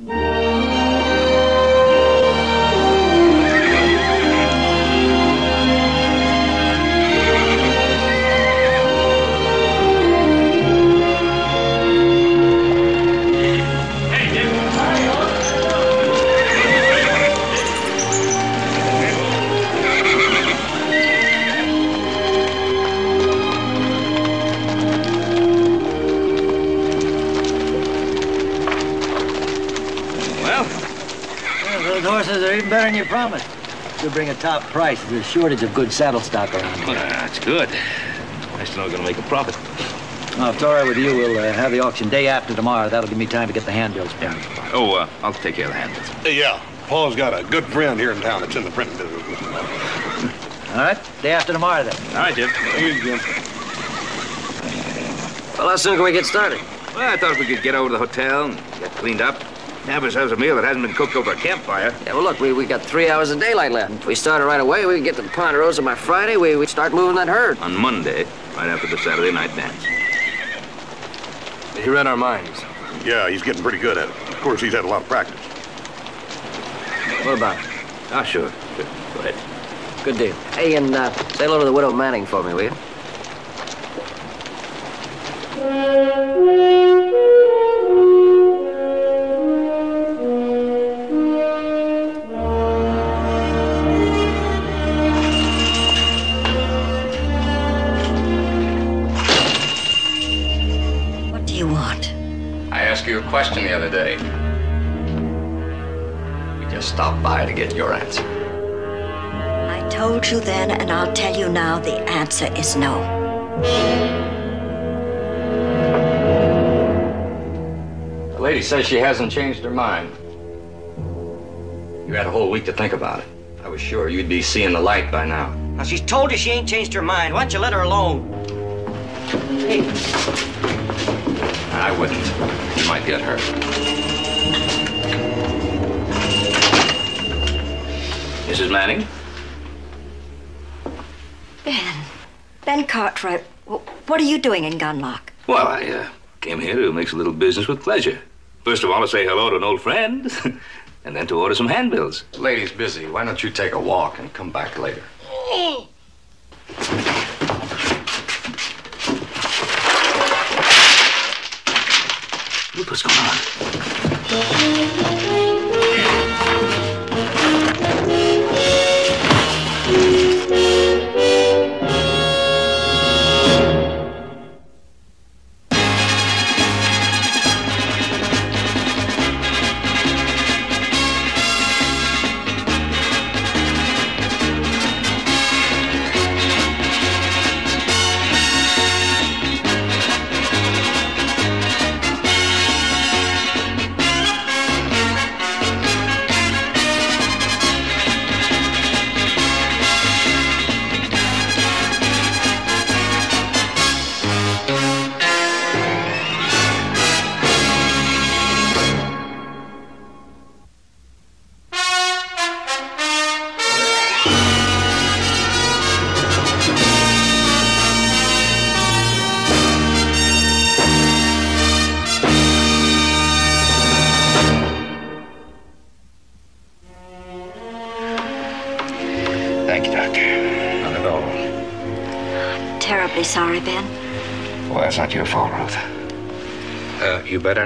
Well, You'll bring a top price. There's a shortage of good saddle stock around here. well, that's good. Nice to know we're going to make a profit. Now, if it's all right with you, we'll uh, have the auction day after tomorrow. That'll give me time to get the handbills printed. Oh, uh, I'll take care of the handles. Yeah, Paul's got a good friend here in town that's in the printing business. All right? Day after tomorrow, then. All right, Jim. Here's Jim. Well, how soon can we get started? Well, I thought we could get over to the hotel and get cleaned up. Have ourselves a meal that hasn't been cooked over a campfire. Yeah, well, look, we, we got three hours of daylight left. If we started right away, we can get to the Ponderosa by Friday. We, we start moving that herd. On Monday, right after the Saturday night dance. He read our minds. Yeah, he's getting pretty good at it. Of course, he's had a lot of practice. What about it? Ah, sure. Sure. Go ahead. Good deal. Hey, and uh, say hello to the widow Manning for me, will you? Question the other day. We just stopped by to get your answer. I told you then, and I'll tell you now the answer is no. The lady says she hasn't changed her mind. You had a whole week to think about it. I was sure you'd be seeing the light by now. Now, she's told you she ain't changed her mind. Why don't you let her alone? Hey. I wouldn't. You might get hurt. Mrs. Manning? Ben. Ben Cartwright, wh- what are you doing in Gunlock? Well, I uh, came here to mix a little business with pleasure. First of all, to say hello to an old friend, and then to order some handbills. The lady's busy. Why don't you take a walk and come back later?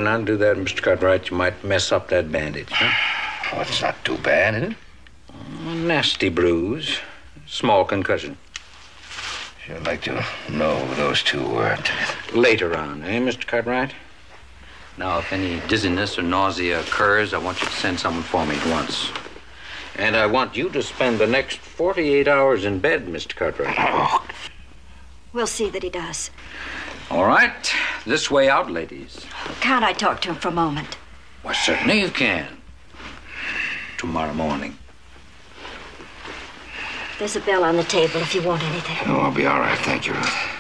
Not do that, Mr. Cartwright. You might mess up that bandage. Huh? Oh, it's not too bad, is it? A nasty bruise. Small concussion. Sure like to know who those two were. Later on, eh, Mr. Cartwright? Now, if any dizziness or nausea occurs, I want you to send someone for me at once. And I want you to spend the next 48 hours in bed, Mr. Cartwright. Oh, We'll see that he does. All right. This way out, ladies. Can't I talk to him for a moment? Why, certainly you can. Tomorrow morning. There's a bell on the table if you want anything. oh, I'll be all right. Thank you, Ruth.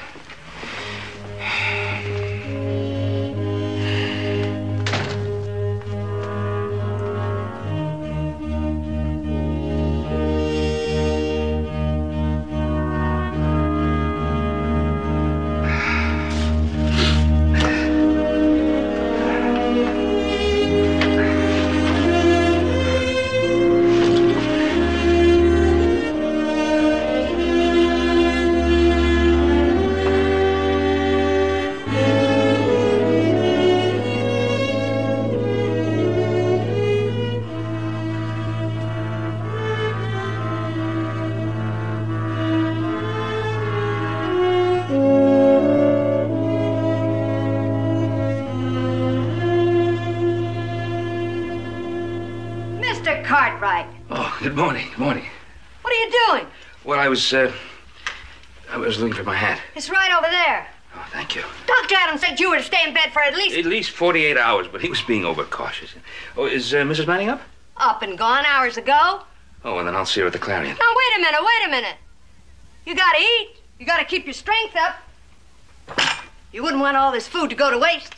Was, uh, I was looking for my hat. It's right over there. Oh, thank you. Dr. Adams said you were to stay in bed for at least At least 48 hours, but he was being overcautious. Oh, is uh, Mrs. Manning up? up and gone hours ago. Oh, and then I'll see her at the Clarion. Now, wait a minute, wait a minute. You gotta eat. You gotta keep your strength up. You wouldn't want all this food to go to waste.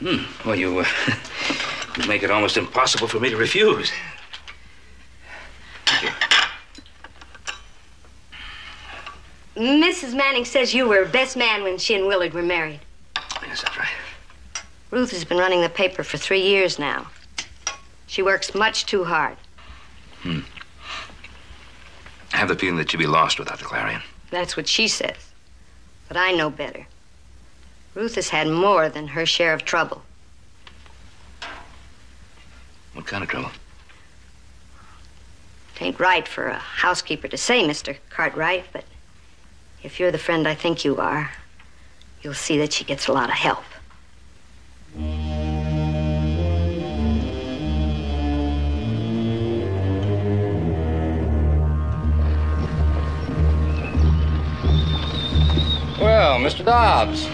Hmm. Well, you, uh, you make it almost impossible for me to refuse. Thank you. Mrs. Manning says you were best man when she and Willard were married. Yes, that's right. Ruth has been running the paper for three years now. She works much too hard. Hmm. I have the feeling that you'd be lost without the Clarion. That's what she says. But I know better. Ruth has had more than her share of trouble. What kind of trouble? It ain't right for a housekeeper to say, Mr. Cartwright, but if you're the friend I think you are, you'll see that she gets a lot of help. Well, Mr. Dobbs,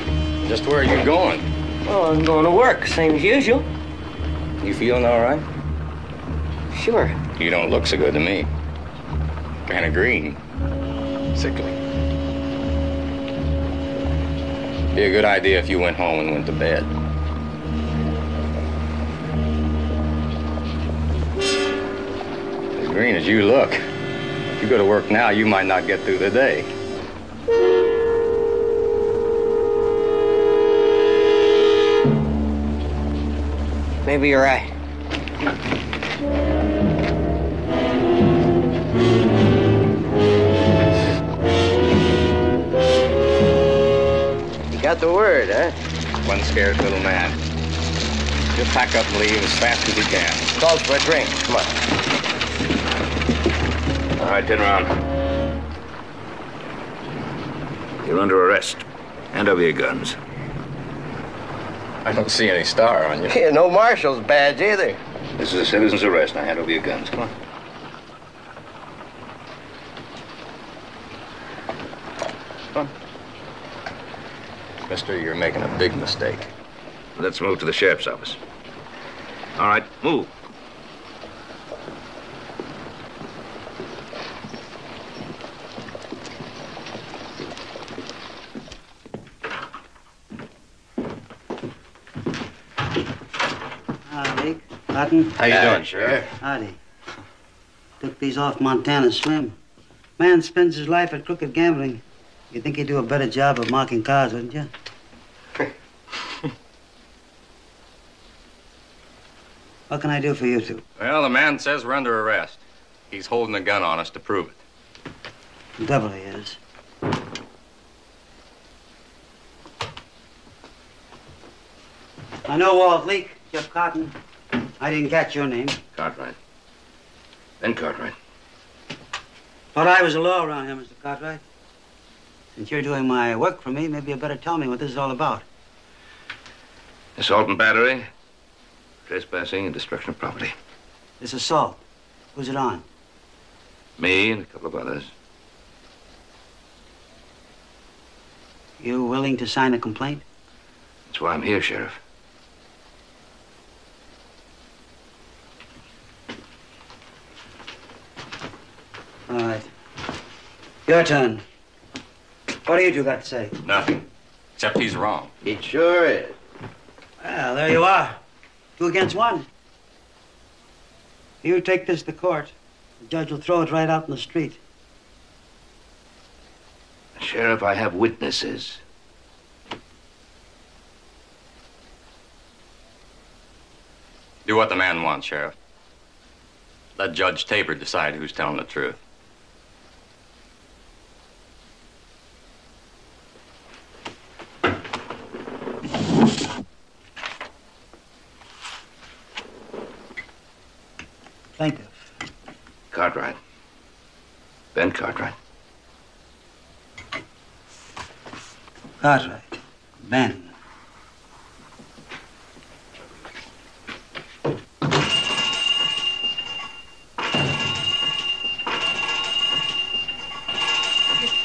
just where are you going? Oh, I'm going to work, same as usual. You feeling all right? Sure. You don't look so good to me. Kind of green. Sickly. Be a good idea if you went home and went to bed. As green as you look, if you go to work now, you might not get through the day. Maybe you're right. Got the word, huh? One scared little man. Just pack up and leave as fast as you can. Calls for a drink. Come on. All right, turn around. You're under arrest. Hand over your guns. I don't see any star on you. Yeah, no marshal's badge either. This is a citizen's arrest. Now hand over your guns. Come on. Mister, you're making a big mistake. Let's move to the sheriff's office. All right, move. Howdy, Cotton. How you doing, Sheriff? Howdy. Took these off Montana Slim. Man spends his life at crooked gambling. You'd think he'd do a better job of marking cars, wouldn't you? What can I do for you two? Well, the man says we're under arrest. He's holding a gun on us to prove it. The devil he is. I know Walt Leake, Jeff Cotton. I didn't catch your name. Cartwright. Ben Cartwright. Thought I was a law around here, Mr. Cartwright. Since you're doing my work for me, maybe you better tell me what this is all about. Assault and battery, trespassing, and destruction of property. This assault. Who's it on? Me and a couple of others. You willing to sign a complaint? That's why I'm here, Sheriff. All right. Your turn. What do you two got to say? Nothing. Except he's wrong. It sure is. Well, there you are. Two against one. You take this to court. The judge will throw it right out in the street. Sheriff, I have witnesses. Do what the man wants, Sheriff. Let Judge Tabor decide who's telling the truth. plaintiff. Cartwright. Ben Cartwright. Cartwright. Ben.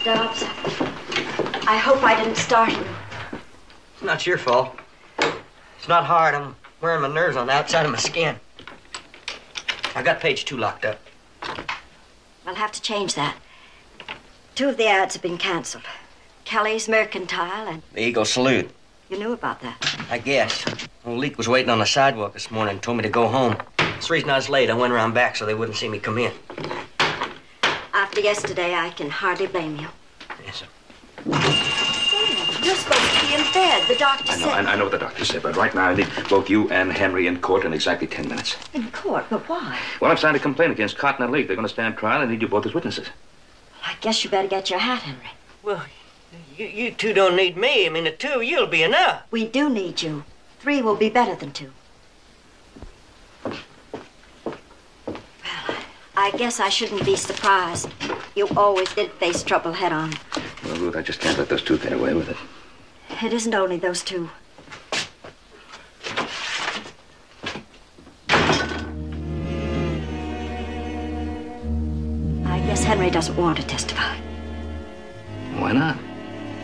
Dobbs, I hope I didn't startle you. It's not your fault. It's not hard. I'm wearing my nerves on the outside of my skin. I got page two locked up. I'll have to change that. Two of the ads have been canceled. Kelly's Mercantile, and The Eagle Salute. you knew about that. I guess. Old Leak was waiting on the sidewalk this morning and told me to go home. That's the reason I was late. I went around back so they wouldn't see me come in. After yesterday, I can hardly blame you. Yes, sir. You're supposed to bed. The doctor I know, said. I, I know what the doctor said, but right now I need both you and Henry in court in exactly ten minutes. In court, but why? Well, I'm signed a complaint against Cotton and Leak. They're going to stand trial and need you both as witnesses. I guess you better get your hat, Henry. Well, you, you two don't need me. I mean, the two of you'll be enough. We do need you. Three will be better than two. Well, I guess I shouldn't be surprised. You always did face trouble head on. Well, Ruth, I just can't let those two get away with it. It isn't only those two. I guess Henry doesn't want to testify Why not?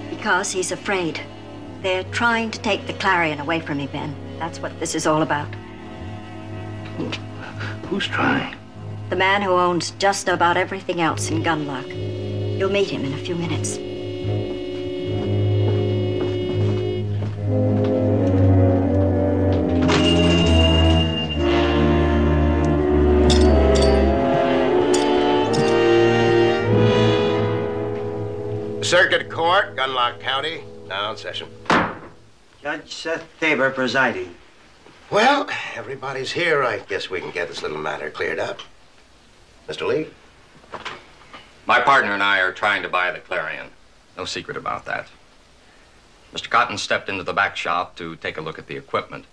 because he's afraid. They're trying to take the Clarion away from me, Ben. That's what this is all about. Who's trying? The man who owns just about everything else in Gunlock. You'll meet him in a few minutes. Circuit Court, Gunlock County, now in session. Judge Seth Tabor presiding. Well, everybody's here. I guess we can get this little matter cleared up. Mr. Lee? My partner and I are trying to buy the Clarion. No secret about that. Mr. Cotton stepped into the back shop to take a look at the equipment.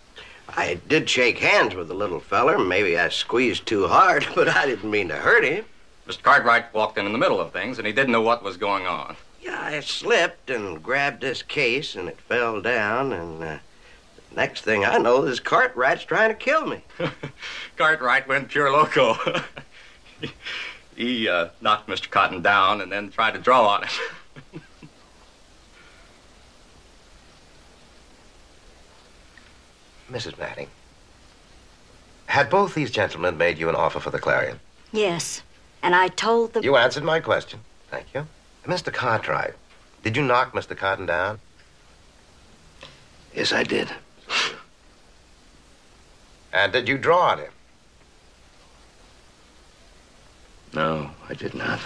I did shake hands with the little feller. Maybe I squeezed too hard, but I didn't mean to hurt him. Mr. Cartwright walked in in the middle of things, and he didn't know what was going on. Yeah, I slipped and grabbed this case, and it fell down, and uh, the next thing I know, this Cartwright's trying to kill me. Cartwright went pure loco. he uh, knocked Mr. Cotton down and then tried to draw on it. Mrs. Manning, had both these gentlemen made you an offer for the Clarion? Yes. And I told them. You answered my question. Thank you. Mr. Cartwright, did you knock Mr. Cotton down? Yes, I did. And did you draw on him? No, I did not.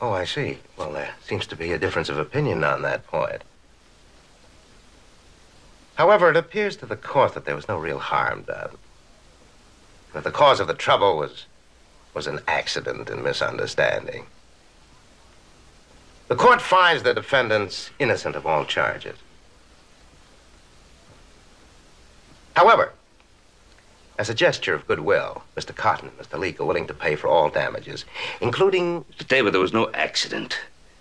Oh, I see. Well, there seems to be a difference of opinion on that point. However, it appears to the court that there was no real harm done. That the cause of the trouble was was an accident and misunderstanding. The court finds the defendants innocent of all charges. However, as a gesture of goodwill, Mr. Cotton and Mr. Leake are willing to pay for all damages, including Mr. Tabor, there was no accident.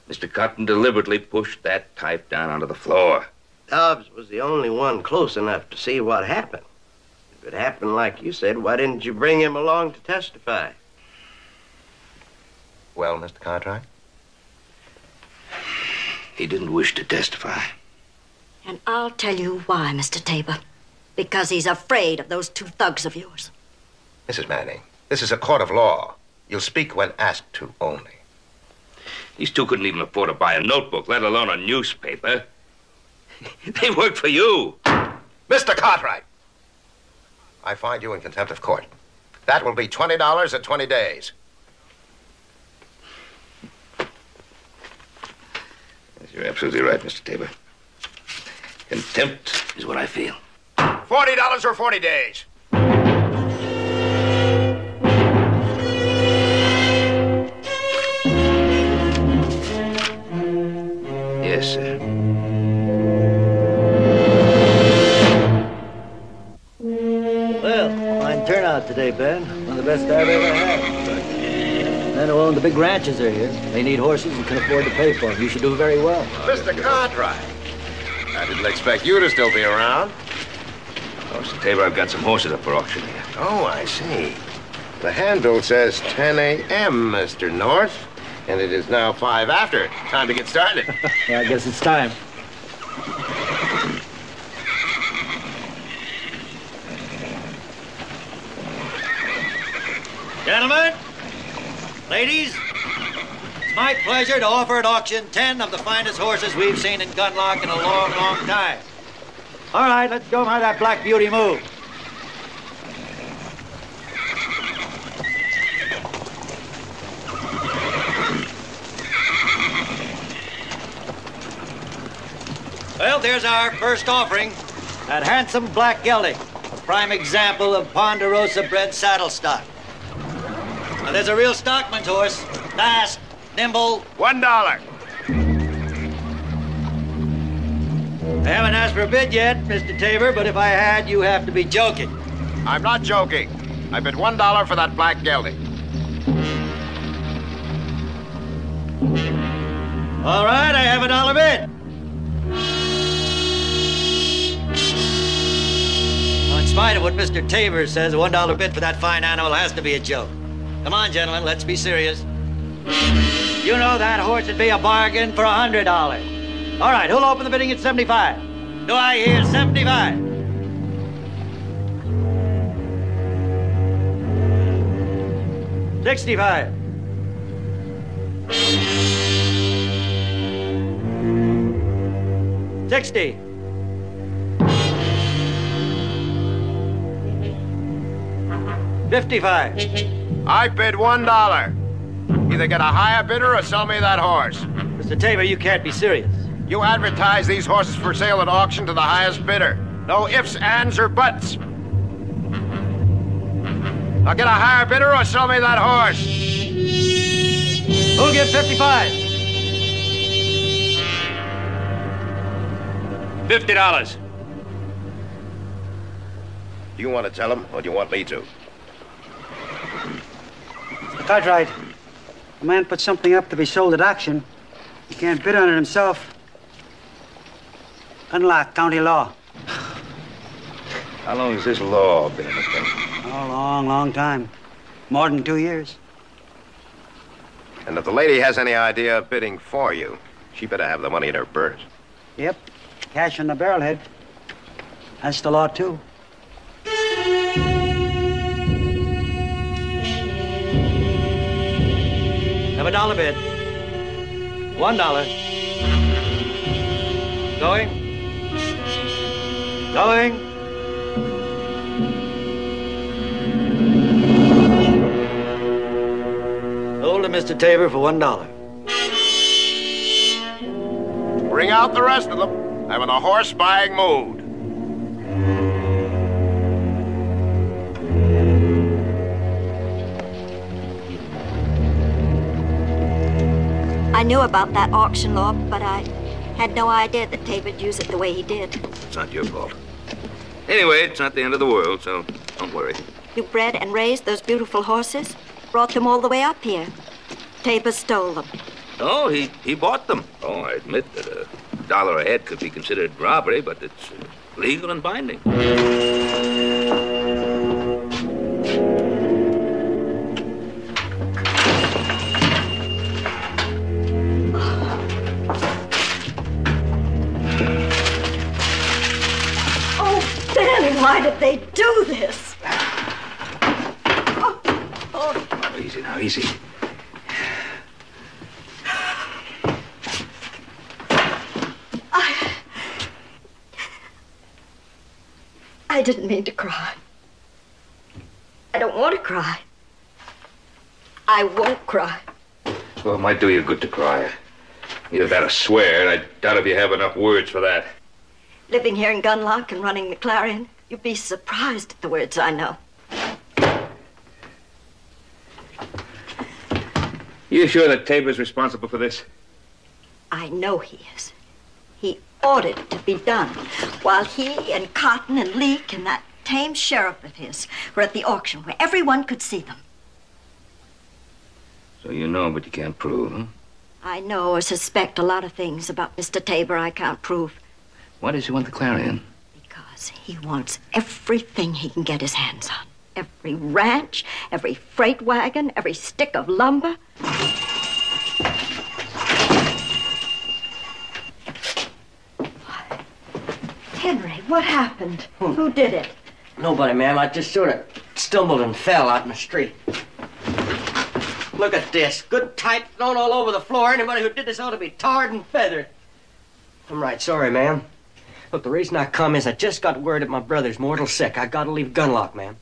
Mr. Cotton deliberately pushed that type down onto the floor. Dobbs was the only one close enough to see what happened. If it happened like you said, why didn't you bring him along to testify? Well, Mr. Cartwright? He didn't wish to testify. And I'll tell you why, Mr. Tabor. Because he's afraid of those two thugs of yours. Mrs. Manning, this is a court of law. You'll speak when asked to only. These two couldn't even afford to buy a notebook, let alone a newspaper. they work for you. Mr. Cartwright! I find you in contempt of court. That will be $20 at 20 days. You're absolutely right, Mr. Tabor. Contempt is what I feel. $40 or 40 days. Yes, sir. Well, fine turnout today, Ben. One of the best I've ever had. Men who own the big ranches are here. They need horses and can afford to pay for them. You should do very well. Mr. Cartwright. I didn't expect you to still be around. Oh, Mr. Tabor, I've got some horses up for auction here. Oh, I see. The handbill says 10 a.m., Mr. North, and it is now 5 after. Time to get started. Yeah, I guess it's time. Gentlemen, ladies, it's my pleasure to offer at auction 10 of the finest horses we've seen in Gunlock in a long, long time. All right, let's go have that Black Beauty move. Well, there's our first offering. That handsome black gelding, a prime example of Ponderosa bred saddle stock. Now, there's a real stockman's horse. Fast, nimble. One dollar. I haven't asked for a bid yet, Mr. Tabor, but if I had, you have to be joking. I'm not joking. I bid one dollar for that black gelding. All right, I have a dollar bid. Now, in spite of what Mr. Tabor says, a one dollar bid for that fine animal has to be a joke. Come on, gentlemen, let's be serious. You know that horse would be a bargain for a hundred dollars. All right, who'll open the bidding at seventy-five? Do I hear seventy-five? Sixty-five. Sixty. Fifty-five. I bid one dollar. Either get a higher bidder or sell me that horse. Mr. Tabor, you can't be serious. You advertise these horses for sale at auction to the highest bidder. No ifs, ands, or buts. Now get a higher bidder or sell me that horse. Who'll give 55? Fifty dollars. Do you want to tell him or do you want me to? Cartwright, a man puts something up to be sold at auction. He can't bid on it himself. Gunlock county law. How long has this law been in effect? Oh, long, long time. More than two years. And if the lady has any idea of bidding for you, she better have the money in her purse. Yep. Cash in the barrelhead. That's the law, too. A dollar bid. One dollar. Going. Going. Hold it, Mr. Tabor, for one dollar. Bring out the rest of them. I'm in a horse buying mood. Knew about that auction law, but I had no idea that Tabor'd use it the way he did. It's not your fault. Anyway, it's not the end of the world, so don't worry. You bred and raised those beautiful horses, brought them all the way up here. Tabor stole them. Oh, he, he bought them. Oh, I admit that a dollar a head could be considered robbery, but it's uh, legal and binding. Why did they do this? Oh, easy now, easy. I didn't mean to cry. I don't want to cry. I won't cry. Well, it might do you good to cry. Either that or swear, and I doubt if you have enough words for that. Living here in Gunlock and running the Clarion, you'd be surprised at the words I know. You sure that Tabor's responsible for this? I know he is. He ordered it to be done while he and Cotton and Leek and that tame sheriff of his were at the auction where everyone could see them. So you know, but you can't prove, huh? I know or suspect a lot of things about Mr. Tabor I can't prove Why does he want the Clarion? Because he wants everything he can get his hands on. Every ranch, every freight wagon, every stick of lumber. Henry, what happened? Hmm. Who did it? Nobody, ma'am. I just sort of stumbled and fell out in the street. Look at this. Good type thrown all over the floor. Anybody who did this ought to be tarred and feathered. I'm right sorry, ma'am. Look, the reason I come is I just got word that my brother's mortal sick. I gotta leave Gunlock, ma'am.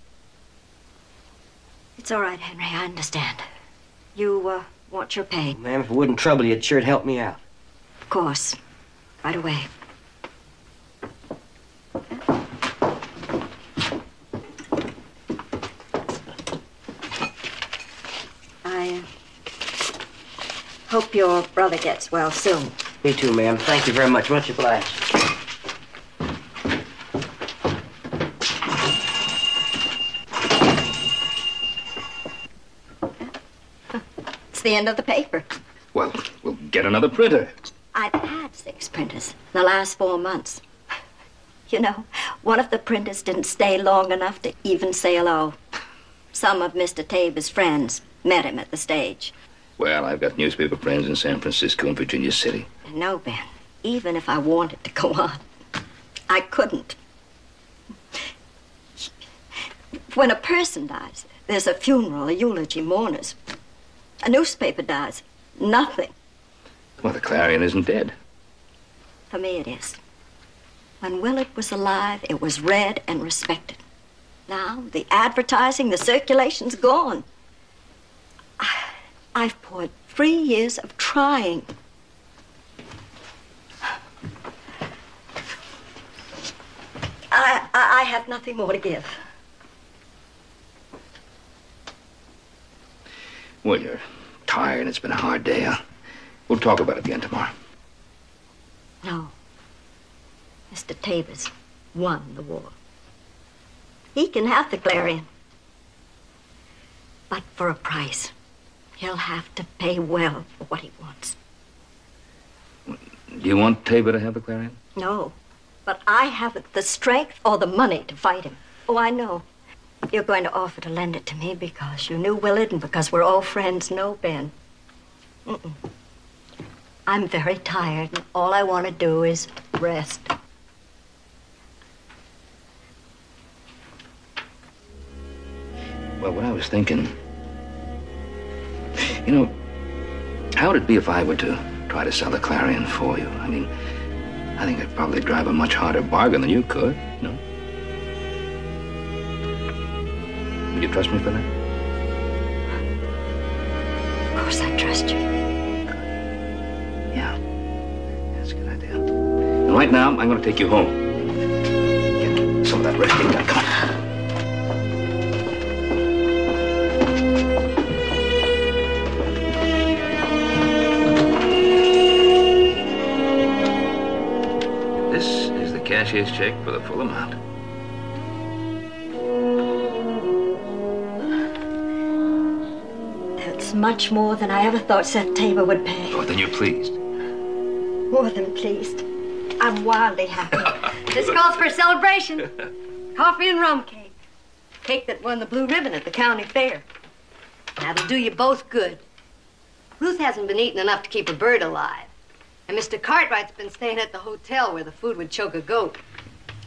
It's all right, Henry. I understand. You, uh, want your pay. Ma'am, if it wouldn't trouble you, it sure'd help me out. Of course. Right away. I uh, hope your brother gets well soon. Me too, ma'am. Thank you very much. Much obliged. The end of the paper. Well, we'll get another printer. I've had six printers in the last four months. You know, one of the printers didn't stay long enough to even say hello. Some of Mr. Tabor's friends met him at the stage. Well, I've got newspaper friends in San Francisco and Virginia City. No, Ben, even if I wanted to go on, I couldn't. When a person dies, there's a funeral, a eulogy, mourners. A newspaper dies, nothing. Well, the Clarion isn't dead. For me, it is. When Willard was alive, it was read and respected. Now, the advertising, the circulation's gone. I've poured three years of trying. I, I, I have nothing more to give. Well, you're tired and it's been a hard day, huh? We'll talk about it again tomorrow. No. Mr. Tabor's won the war. He can have the Clarion. But for a price. He'll have to pay well for what he wants. Do you want Tabor to have the Clarion? No. But I haven't the strength or the money to fight him. Oh, I know. You're going to offer to lend it to me because you knew Willard and because we're all friends. No, Ben. Mm-mm. I'm very tired, and all I want to do is rest. Well, what I was thinking. You know, how would it be if I were to try to sell the Clarion for you? I mean, I think I'd probably drive a much harder bargain than you could, you know? You trust me for that? Of course I trust you. Yeah. That's a good idea. And right now, I'm going to take you home. Get some of that resting done. Come on. This is the cashier's check for the full amount. Much more than I ever thought Seth Tabor would pay. Oh, then you're pleased. More than pleased. I'm wildly happy. This calls for a celebration. Coffee and rum cake. Cake that won the blue ribbon at the county fair. That'll do you both good. Ruth hasn't been eating enough to keep a bird alive. And Mr. Cartwright's been staying at the hotel where the food would choke a goat.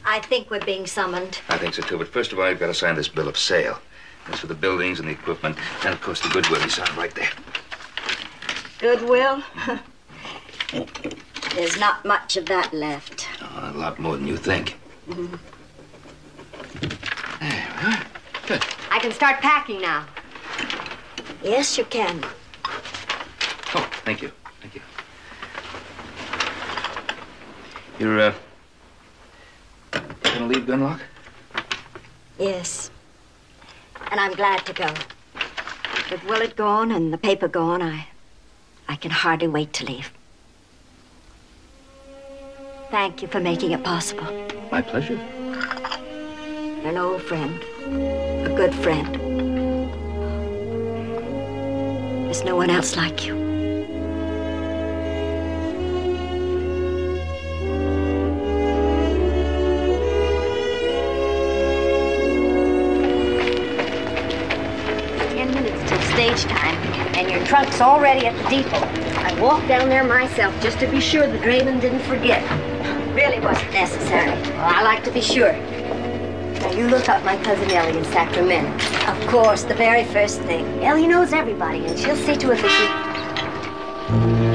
I think we're being summoned. I think so too, but first of all, you've got to sign this bill of sale. That's for the buildings and the equipment, and of course the goodwill you signed right there. Goodwill? There's not much of that left. Oh, a lot more than you think. Mhm. I can start packing now. Yes, you can. Oh, thank you. Thank you. You're, uh, gonna leave Gunlock? Yes. And I'm glad to go. With Willard gone and the paper gone, I. I can hardly wait to leave. Thank you for making it possible. My pleasure. You're an old friend, a good friend. There's no one else like you. Trunk's already at the depot. I walked down there myself just to be sure the drayman didn't forget. Really wasn't necessary. Well, I like to be sure. Now, you look up my cousin Ellie in Sacramento. Of course, the very first thing. Ellie knows everybody, and she'll see to it that you.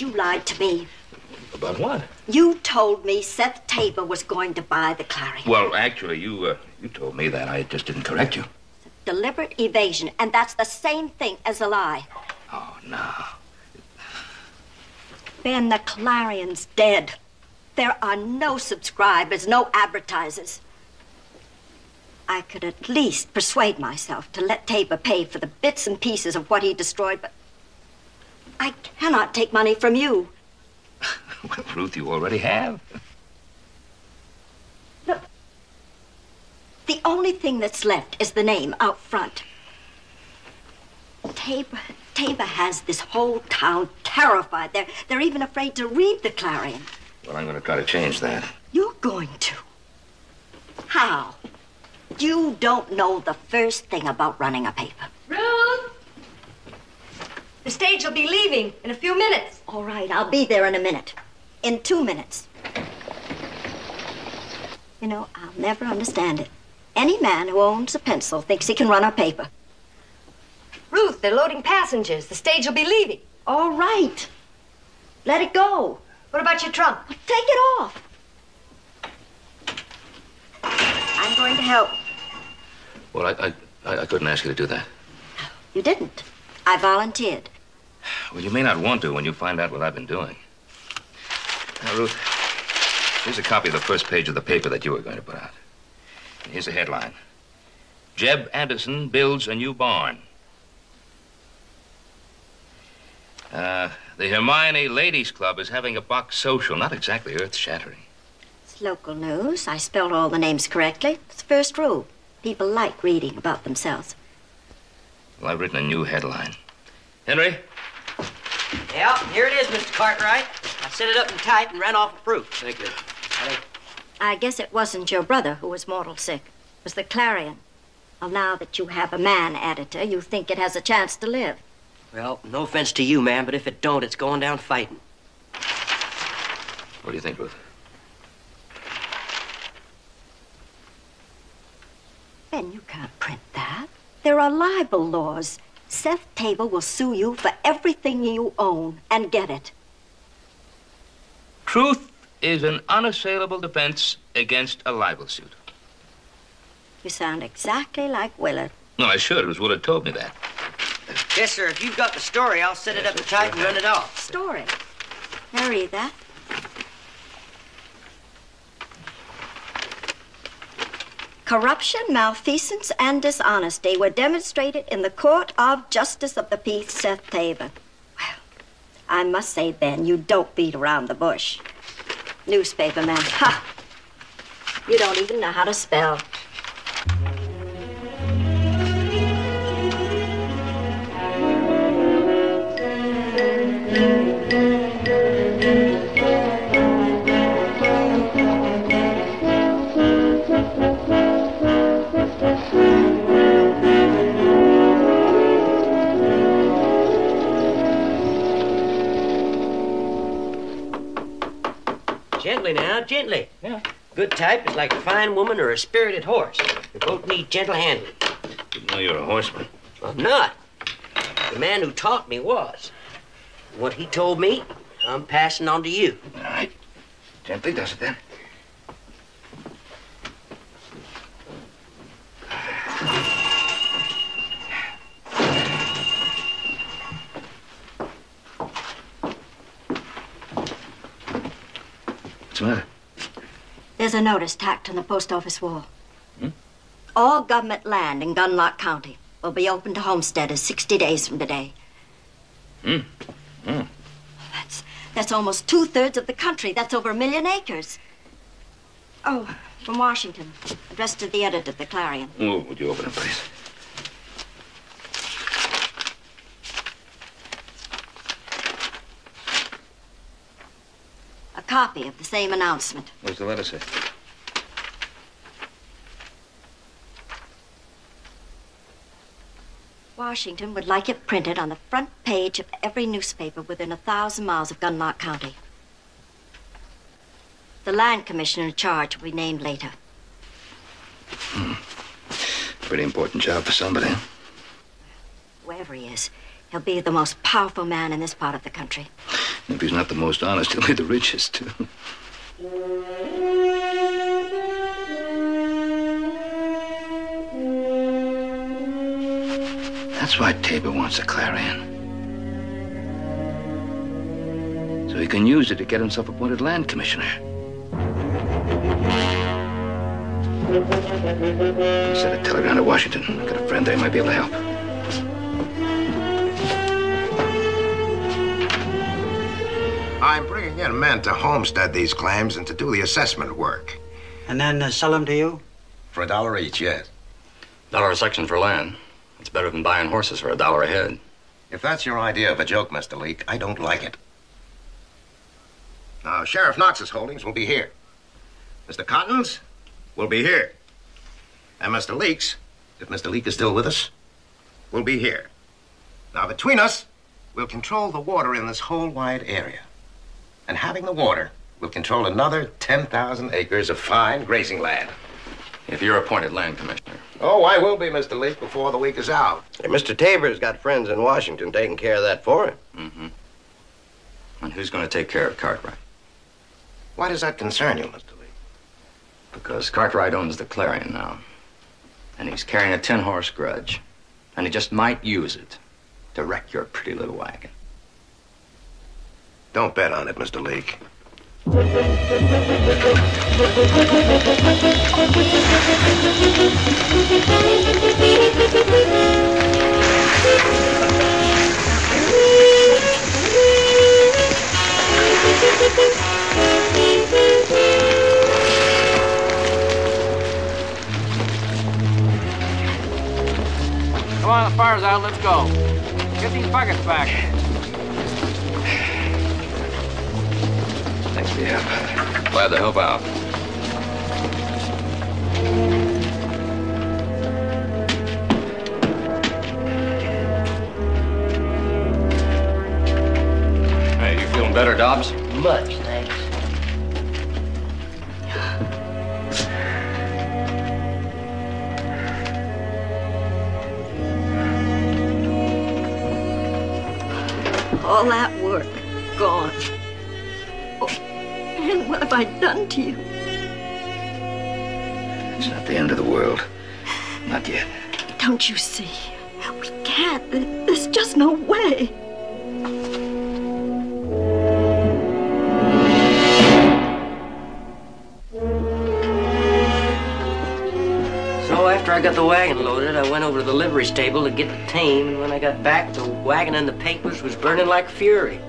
You lied to me. About what? You told me Seth Tabor was going to buy the Clarion. Well, actually, you uh, you told me that. I just didn't correct you. Deliberate evasion, and that's the same thing as a lie. Oh, no. Ben, the Clarion's dead. There are no subscribers, no advertisers. I could at least persuade myself to let Tabor pay for the bits and pieces of what he destroyed, but I cannot take money from you. Well, Ruth, you already have. Look, the only thing that's left is the name out front. Tabor, Tabor has this whole town terrified. They're, they're even afraid to read the Clarion. Well, I'm going to try to change that. You're going to. How? You don't know the first thing about running a paper. Ruth! The stage will be leaving in a few minutes. All right, I'll be there in a minute. In two minutes. You know, I'll never understand it. Any man who owns a pencil thinks he can run a paper. Ruth, they're loading passengers. The stage will be leaving. All right. Let it go. What about your trunk? Take it off. I'm going to help. Well, I, I, I couldn't ask you to do that. You didn't. I volunteered. Well, you may not want to when you find out what I've been doing. Now, Ruth, here's a copy of the first page of the paper that you were going to put out. And here's the headline Jeb Anderson builds a new barn. Uh, the Hermione Ladies Club is having a box social. Not exactly earth shattering. It's local news. I spelled all the names correctly. It's the first rule. People like reading about themselves. Well, I've written a new headline. Henry, Yeah, here it is, Mr. Cartwright. I set it up and typed and ran off a proof. Thank you. I guess it wasn't your brother who was mortal sick. It was the Clarion. Well, now that you have a man editor, you think it has a chance to live. Well, no offense to you, ma'am, but if it don't, it's going down fighting. what do you think, Ruth? Ben, you can't print that. There are libel laws. Seth Tabor will sue you for everything you own and get it. Truth is an unassailable defense against a libel suit. You sound exactly like Willard. No, I should. It was Willard told me that. Yes, sir. If you've got the story, I'll set it up and type and run it off. Story. I read that. Corruption, malfeasance, and dishonesty were demonstrated in the court of justice of the peace, Seth Tabor. Well, I must say, Ben, you don't beat around the bush. Newspaperman, ha! You don't even know how to spell. Now, gently. Yeah. Good type is like a fine woman or a spirited horse. They both need gentle handling. Didn't know you're a horseman. I'm not. The man who taught me was. What he told me, I'm passing on to you. All right. Gently does it then. What's the matter? There's a notice tacked on the post office wall. Hmm? All government land in Gunlock County will be open to homesteaders 60 days from today. Hmm. Hmm. That's, that's almost two thirds of the country. That's over a million acres. Oh, from Washington. Addressed to the editor of the Clarion. Oh, would you open it, please? Copy of the same announcement. What does the letter say? Washington would like it printed on the front page of every newspaper within a thousand miles of Gunlock County. The land commissioner in charge will be named later. Hmm. Pretty important job for somebody. Whoever he is, he'll be the most powerful man in this part of the country. If he's not the most honest, he'll be the richest, too. That's why Tabor wants a Clarion. So he can use it to get himself appointed land commissioner. He Send a telegram to Washington. I've got a friend there might be able to help. I'm bringing in men to homestead these claims and to do the assessment work. And then uh, sell them to you? For a dollar each, yes. Dollar a section for land. It's better than buying horses for a dollar a head. If that's your idea of a joke, Mr. Leake, I don't like it. Now, Sheriff Knox's holdings will be here. Mr. Cotton's will be here. And Mr. Leake's, if Mr. Leake is still with us, will be here. Now, between us, we'll control the water in this whole wide area. And having the water, we'll control another 10,000 acres of fine grazing land. If you're appointed land commissioner. Oh, I will be, Mr. Leake, before the week is out. Hey, Mr. Tabor's got friends in Washington taking care of that for him. Mm-hmm. And who's going to take care of Cartwright? Why does that concern you, Mr. Leake? Because Cartwright owns the Clarion now. And he's carrying a ten horse grudge. And he just might use it to wreck your pretty little wagon. Don't bet on it, Mr. Leake. Come on, the fire's out. Let's go. Get these buckets back. Help. Glad to help out. Hey, you feeling better, Dobbs? Much, thanks. All that work gone. And what have I done to you? It's not the end of the world. Not yet. Don't you see? We can't. There's just no way. So after I got the wagon loaded, I went over to the livery stable to get the team, and when I got back, the wagon and the papers was burning like fury.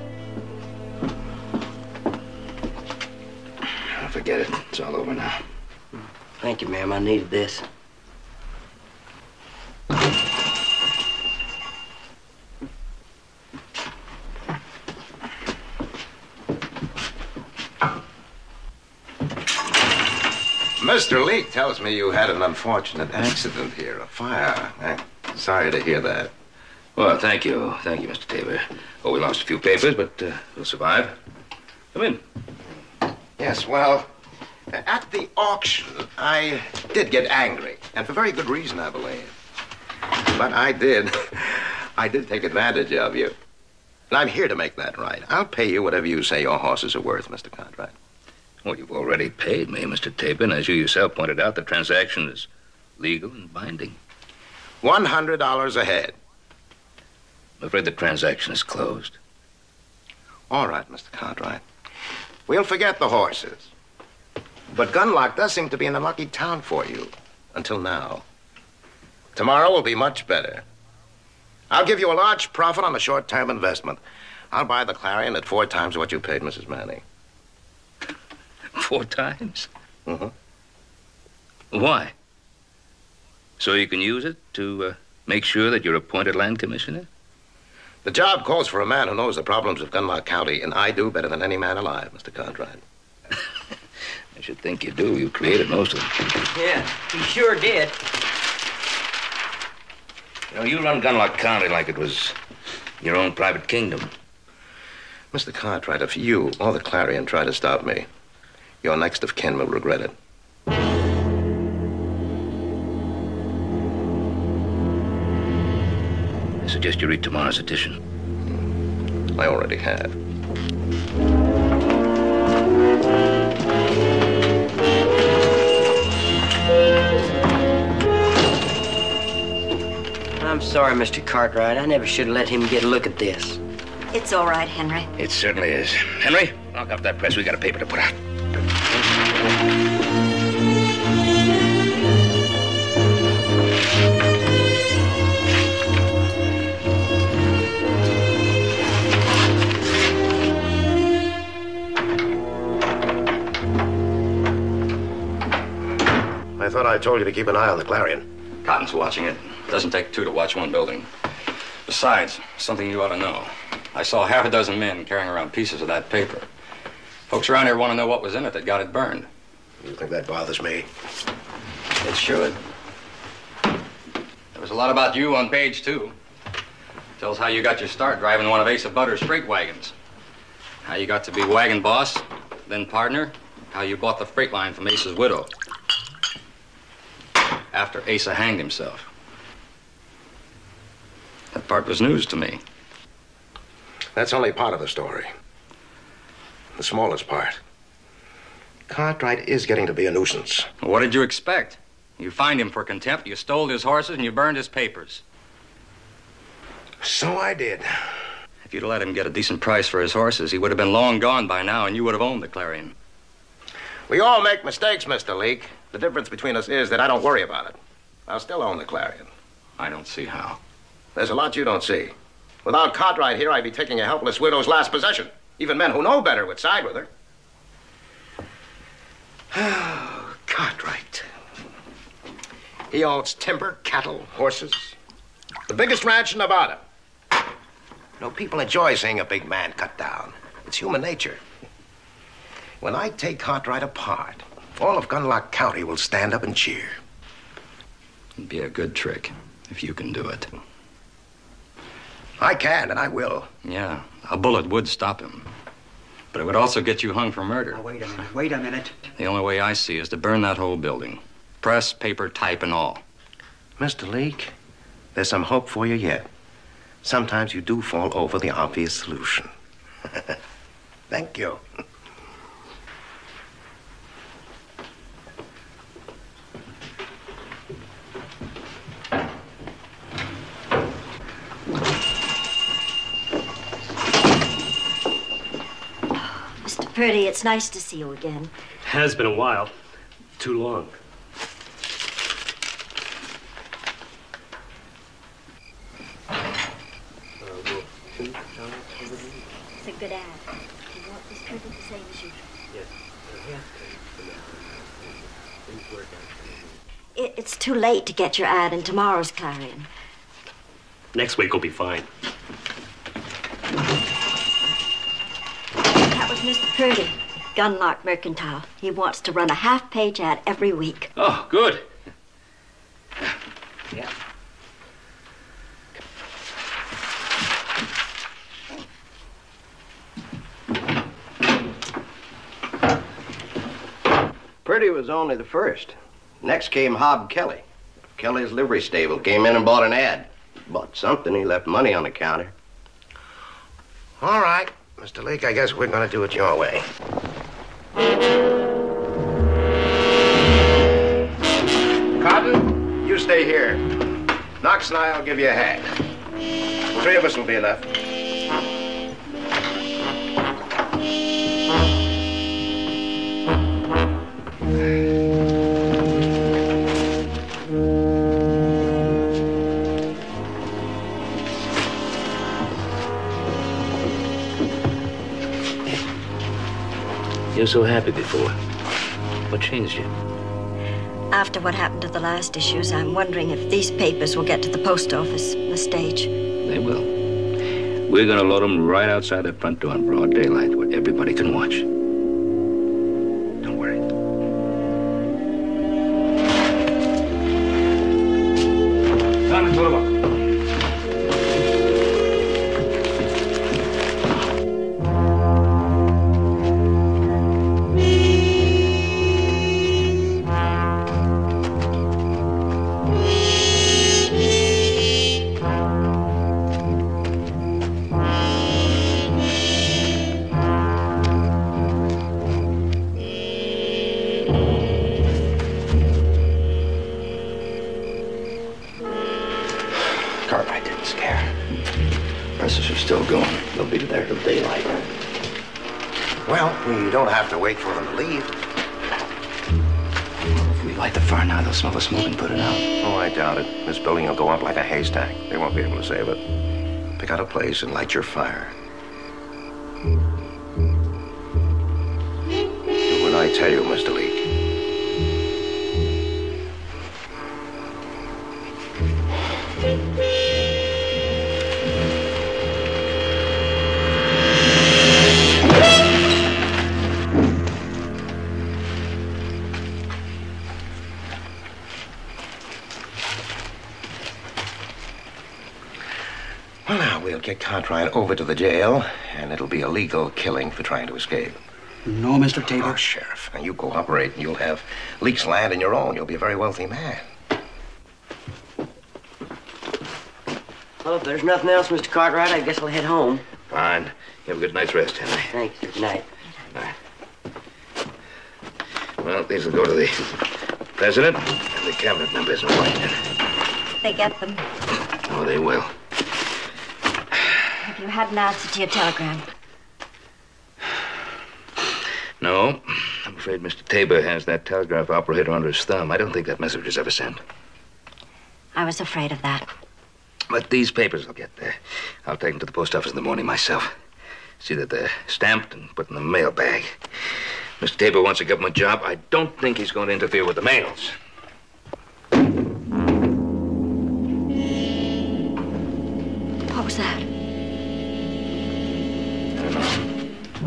Thank you, ma'am. I needed this. Mr. Leake tells me you had an unfortunate accident here, a fire. I'm sorry to hear that. Well, thank you. Thank you, Mr. Tabor. Oh, we lost a few papers, but uh, we'll survive. Come in. Yes, well, at the auction, I did get angry, and for very good reason, I believe. But I did. I did take advantage of you. And I'm here to make that right. I'll pay you whatever you say your horses are worth, Mr. Cartwright. Well, you've already paid me, Mr. Tabor, and as you yourself pointed out, the transaction is legal and binding. $100 a head. I'm afraid the transaction is closed. All right, Mr. Cartwright. We'll forget the horses. But Gunlock does seem to be an unlucky town for you. Until now. Tomorrow will be much better. I'll give you a large profit on a short term investment. I'll buy the Clarion at four times what you paid Mrs. Manning. Four times? Mm-hmm. Why? So you can use it to uh, make sure that you're appointed land commissioner? The job calls for a man who knows the problems of Gunlock County, and I do better than any man alive, Mr. Cartwright. I should think you do. You created most of them. Yeah, he sure did. You know, you run Gunlock County like it was your own private kingdom. Mr. Cartwright, if you or the Clarion try to stop me, your next of kin will regret it. I suggest you read tomorrow's edition. I already have. I'm sorry, Mr. Cartwright. I never should have let him get a look at this. It's all right, Henry. It certainly is. Henry, lock up that press. We got a paper to put out. I thought I told you to keep an eye on the Clarion. Cotton's watching it. Doesn't take two to watch one building. Besides, something you ought to know. I saw half a dozen men carrying around pieces of that paper. Folks around here want to know what was in it that got it burned. You think that bothers me? It should. There was a lot about you on page two. Tells how you got your start driving one of Asa Butter's freight wagons. How you got to be wagon boss, then partner. How you bought the freight line from Asa's widow. After Asa hanged himself. That part was news to me. That's only part of the story. The smallest part. Cartwright is getting to be a nuisance. What did you expect? You fined him for contempt, you stole his horses, and you burned his papers. So I did. If you'd let him get a decent price for his horses, he would have been long gone by now, and you would have owned the Clarion. We all make mistakes, Mr. Leake. The difference between us is that I don't worry about it. I'll still own the Clarion. I don't see how. There's a lot you don't see. Without Cartwright here, I'd be taking a helpless widow's last possession. Even men who know better would side with her. Oh, Cartwright. He owns timber, cattle, horses. The biggest ranch in Nevada. You know, people enjoy seeing a big man cut down. It's human nature. When I take Cartwright apart, all of Gunlock County will stand up and cheer. It'd be a good trick if you can do it. I can, and I will. Yeah, a bullet would stop him. But it would also get you hung for murder. Now, wait a minute. Wait a minute. The only way I see is to burn that whole building. Press, paper, type, and all. Mr. Leake, there's some hope for you yet. Sometimes you do fall over the obvious solution. Thank you. Purdy, it's nice to see you again. Has been a while. Too long. It's a good ad. You want this the same as usual. It, it's too late to get your ad in tomorrow's Clarion. Next week will be fine. That was Mr. Purdy, Gunlock Mercantile. He wants to run a half-page ad every week. Oh, good. Yeah. Purdy was only the first. Next came Hob Kelly. Kelly's livery stable came in and bought an ad. Bought something. He left money on the counter. All right, Mr. Leake, I guess we're going to do it your way. Cotton, you stay here. Knox and I'll give you a hand. Three of us will be left. Were so happy before. What changed you? After what happened to the last issues, I'm wondering if these papers will get to the post office, the stage. They will. We're going to load them right outside the front door in broad daylight where everybody can watch. And light your fire. To the jail, and it'll be a legal killing for trying to escape. No, Mr. Tabor. Oh, Sheriff, and you cooperate, and you'll have Leake's land in your own. You'll be a very wealthy man. Well, if there's nothing else, Mr. Cartwright, I guess I'll head home. Fine. You have a good night's rest, Henry. Thanks. Good night. Well, these will go to the president and the cabinet members in Washington. They get them. Oh, they will. Have you had an answer to your telegram? No, I'm afraid Mr. Tabor has that telegraph operator under his thumb. I don't think that message was ever sent. I was afraid of that. But these papers will get there. I'll take them to the post office in the morning myself. See that they're stamped and put in the mail bag. Mr. Tabor wants a government job. I don't think he's going to interfere with the mails. What was that?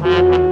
Good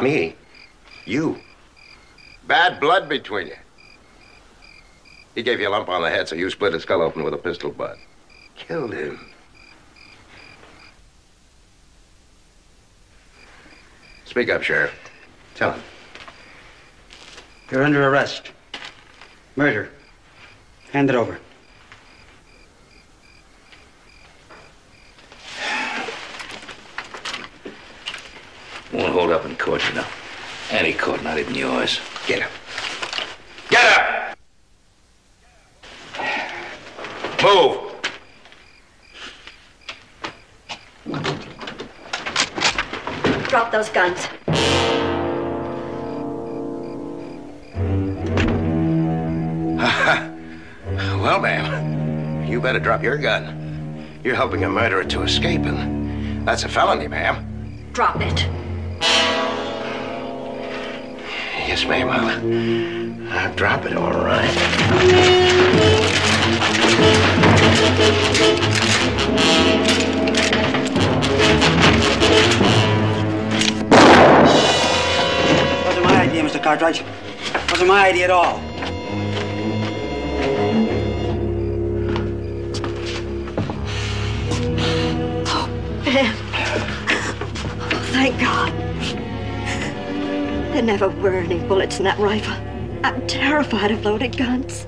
Not me. You. Bad blood between you. He gave you a lump on the head, so you split his skull open with a pistol butt. Killed him. Speak up, Sheriff. Tell him. You're under arrest. Murder. Hand it over. Won't hold up in court, you know. Any court, not even yours. Get up. Get up! Move! Drop those guns. well, ma'am, you better drop your gun. You're helping a murderer to escape, and that's a felony, ma'am. Drop it. Yes, ma'am. I'll, I'll drop it, all right. Wasn't my idea, Mr. Cartwright. Wasn't my idea at all. Ben. Oh, thank God. There never were any bullets in that rifle. I'm terrified of loaded guns.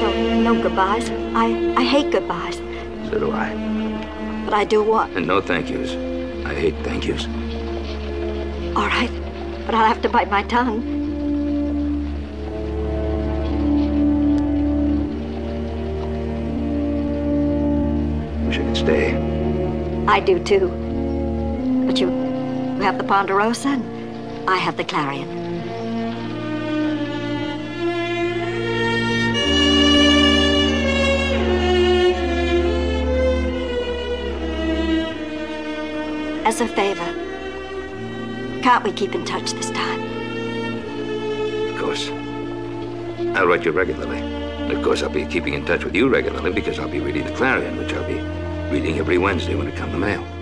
No, no goodbyes. I, I hate goodbyes, So do I. but I do what? And no thank yous. I hate thank yous. All right, but I'll have to bite my tongue. Stay. I do too. But you have the Ponderosa, and I have the Clarion. As a favor, can't we keep in touch this time? Of course. I'll write you regularly. And of course, I'll be keeping in touch with you regularly because I'll be reading the Clarion, which I'll be reading every Wednesday when it comes to mail.